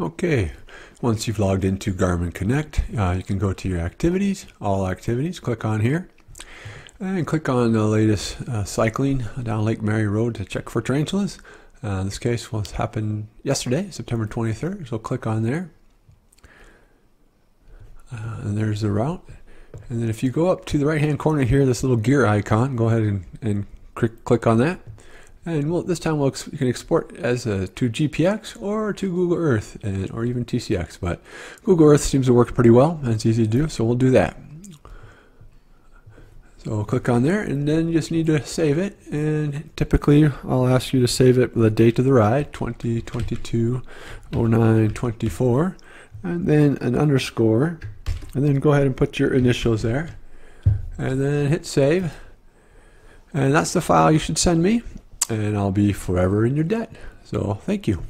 Okay, once you've logged into Garmin Connect, uh, you can go to your activities, all activities, click on here, and click on the latest uh, cycling down Lake Mary Road to check for tarantulas. Uh, this case, was happened yesterday, September 23rd, so click on there. Uh, and there's the route. And then if you go up to the right hand corner here, this little gear icon, go ahead and, and click on that. And we'll, this time we'll you can export as a, to GPX or to Google Earth and, or even TCX. But Google Earth seems to work pretty well and it's easy to do, so we'll do that. So we'll click on there and then you just need to save it. And typically I'll ask you to save it with the date of the ride, 2022 09 24, and then an underscore. And then go ahead and put your initials there. And then hit save. And that's the file you should send me and I'll be forever in your debt. So thank you.